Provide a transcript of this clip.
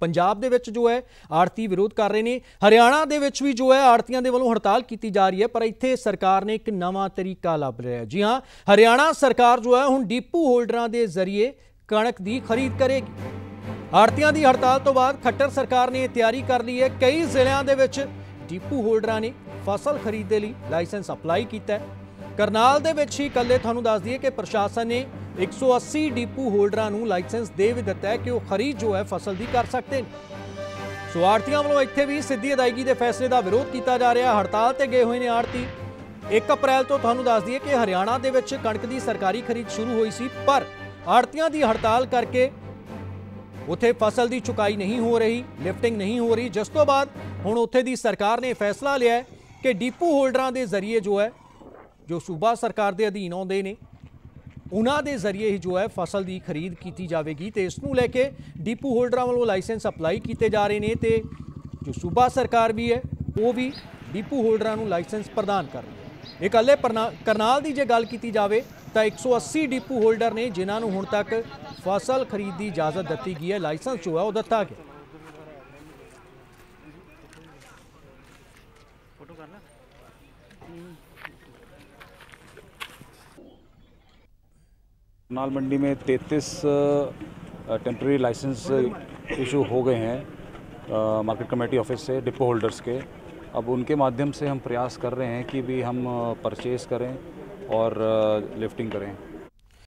ਪੰਜਾਬ ਦੇ ਵਿੱਚ ਜੋ ਹੈ ਆੜਤੀ ਵਿਰੋਧ ਕਰ ਰਹੇ ਨੇ। ਹਰਿਆਣਾ ਦੇ ਵਿੱਚ ਵੀ ਜੋ ਹੈ ਆੜਤੀਆਂ ਦੇ ਵੱਲੋਂ ਹੜਤਾਲ ਕੀਤੀ ਜਾ ਰਹੀ ਹੈ, ਪਰ ਇੱਥੇ ਸਰਕਾਰ ਨੇ ਇੱਕ ਨਵਾਂ ਤਰੀਕਾ ਲੱਭ ਲਿਆ ਜੀ ਹਾਂ, ਹਰਿਆਣਾ ਸਰਕਾਰ ਜੋ ਹੈ ਹੁਣ ਡੀਪੂ ਹੋਲਡਰਾਂ ਦੇ ਜ਼ਰੀਏ ਕਣਕ ਦੀ ਖਰੀਦ ਕਰੇਗੀ। ਆੜਤੀਆਂ ਦੀ ਹੜਤਾਲ ਤੋਂ ਬਾਅਦ ਖੱਟਰ ਸਰਕਾਰ ਨੇ ਇਹ ਤਿਆਰੀ ਕਰ ਲਈ ਹੈ। ਕਈ ਜ਼ਿਲ੍ਹਿਆਂ ਦੇ ਵਿੱਚ ਡੀਪੂ ਹੋਲਡਰਾਂ ਨੇ ਫਸਲ ਖਰੀਦ ਦੇ ਲਈ ਲਾਇਸੈਂਸ ਅਪਲਾਈ ਕੀਤਾ ਹੈ। ਕਰਨਾਲ ਦੇ ਵਿੱਚ ਹੀ ਕੱਲੇ ਤੁਹਾਨੂੰ ਦੱਸ ਦਈਏ ਕਿ ਪ੍ਰਸ਼ਾਸਨ ਨੇ 180 ਡੀਪੂ ਹੋਲਡਰਾਂ ਨੂੰ ਲਾਇਸੈਂਸ ਦੇ ਵੀ ਦਿੱਤਾ ਹੈ ਕਿ ਉਹ ਖਰੀਦ ਜੋ ਹੈ ਫਸਲ ਦੀ ਕਰ ਸਕਦੇ ਨੇ। ਸੋ ਆੜਤੀਆਂ ਵੱਲੋਂ ਇੱਥੇ ਵੀ ਸਿੱਧੀ ਅਦਾਇਗੀ ਦੇ ਫੈਸਲੇ ਦਾ ਵਿਰੋਧ ਕੀਤਾ ਜਾ ਰਿਹਾ। ਹੜਤਾਲ ਤੇ ਗਏ ਹੋਏ ਨੇ ਆੜਤੀ 1 ਅਪ੍ਰੈਲ ਤੋਂ ਤੁਹਾਨੂੰ ਦੱਸ ਦਈਏ ਕਿ ਹਰਿਆਣਾ ਦੇ ਵਿੱਚ ਕਣਕ ਦੀ ਸਰਕਾਰੀ ਖਰੀਦ ਸ਼ੁਰੂ ਹੋਈ ਸੀ, ਪਰ ਆੜਤੀਆਂ ਦੀ ਹੜਤਾਲ ਕਰਕੇ ਉੱਥੇ ਫਸਲ ਦੀ ਚੁਕਾਈ ਨਹੀਂ ਹੋ ਰਹੀ, ਲਿਫਟਿੰਗ ਨਹੀਂ ਹੋ ਰਹੀ। ਜਿਸ ਤੋਂ ਬਾਅਦ ਹੁਣ ਉੱਥੇ ਦੀ ਸਰਕਾਰ ਨੇ ਫੈਸਲਾ ਲਿਆ ਕਿ ਡੀਪੂ ਹੋਲਡਰਾਂ ਦੇ ਜ਼ਰੀਏ ਜੋ ਹੈ ਜੋ ਸੂਬਾ ਸਰਕਾਰ ਦੇ ਅਧੀਨ ਆਉਂਦੇ ਨੇ, ਉਹਨਾਂ ਦੇ ਜ਼ਰੀਏ ਹੀ ਜੋ ਹੈ ਫਸਲ ਦੀ ਖਰੀਦ ਕੀਤੀ ਜਾਵੇਗੀ ਤੇ ਇਸ ਨੂੰ ਲੈ ਕੇ ਡੀਪੂ ਹੋਲਡਰਾਂ ਵੱਲੋਂ ਲਾਇਸੈਂਸ ਅਪਲਾਈ ਕੀਤੇ ਜਾ ਰਹੇ ਨੇ ਤੇ ਜੋ ਸੂਬਾ ਸਰਕਾਰ ਵੀ ਹੈ, ਉਹ ਵੀ ਡੀਪੂ ਹੋਲਡਰਾਂ ਨੂੰ ਲਾਇਸੈਂਸ ਪ੍ਰਦਾਨ ਕਰ ਰਹੀ ਹੈ। ਇਕੱਲੇ ਪਰਨਾ- ਕਰਨਾਲ ਦੀ ਜੇ ਗੱਲ ਕੀਤੀ ਜਾਵੇ, ਤਾਂ 180 ਡੀਪੂ ਹੋਲਡਰ ਨੇ, ਜਿਨ੍ਹਾਂ ਨੂੰ ਹੁਣ ਤੱਕ ਫਸਲ ਖਰੀਦ ਦੀ ਇਜਾਜ਼ਤ ਦਿੱਤੀ ਗਈ ਹੈ, ਲਾਇਸੈਂਸ ਜੋ ਹੈ ਉਹ ਦਿੱਤਾ ਗਿਆ। नाल मंडी में 33 टेम्प्रेरी लाइसेंस इशू हो गए हैं मार्केट कमेटी ऑफ़िस से डिपो होल्डर्स के। अब उनके माध्यम से हम प्रयास कर रहे हैं कि भी हम परचेज़ करें और लिफ्टिंग करें।